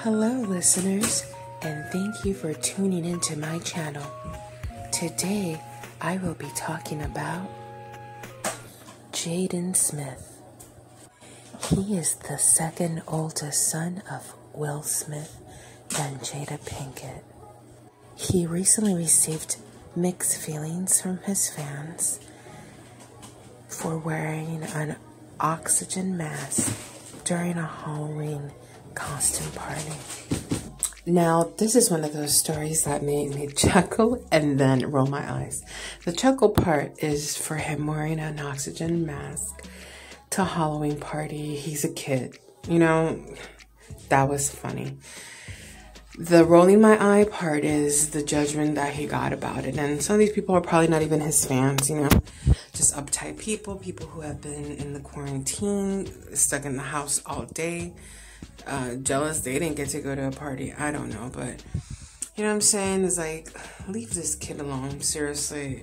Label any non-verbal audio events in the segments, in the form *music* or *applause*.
Hello, listeners, and thank you for tuning into my channel. Today, I will be talking about Jaden Smith. He is the second oldest son of Will Smith and Jada Pinkett. He recently received mixed feelings from his fans for wearing an oxygen mask during a Halloween costume party. Now, this is one of those stories that made me *laughs* chuckle and then roll my eyes. The chuckle part is for him wearing an oxygen mask to Halloween party. He's a kid. You know, that was funny. The rolling my eye part is the judgment that he got about it. And some of these people are probably not even his fans, you know, just uptight people, people who have been in the quarantine, stuck in the house all day uh, jealous they didn't get to go to a party. I don't know, but you know what I'm saying? It's like, leave this kid alone. Seriously.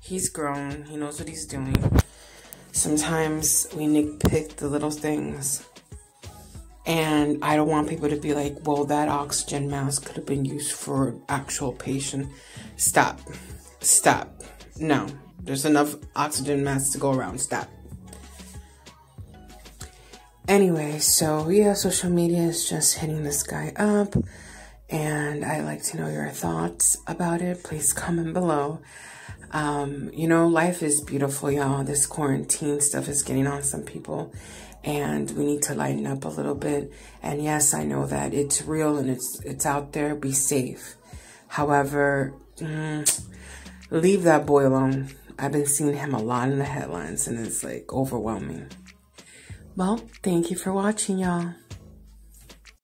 He's grown. He knows what he's doing. Sometimes we nitpick the little things. And I don't want people to be like, well, that oxygen mask could have been used for actual patient. Stop. Stop. No. There's enough oxygen masks to go around. Stop. Anyway, so yeah, social media is just hitting this guy up. And I'd like to know your thoughts about it. Please comment below. Um, you know, life is beautiful, y'all. This quarantine stuff is getting on some people. And we need to lighten up a little bit. And yes, I know that it's real and it's it's out there. Be safe. However, mm, leave that boy alone. I've been seeing him a lot in the headlines and it's like overwhelming. Well, thank you for watching, y'all.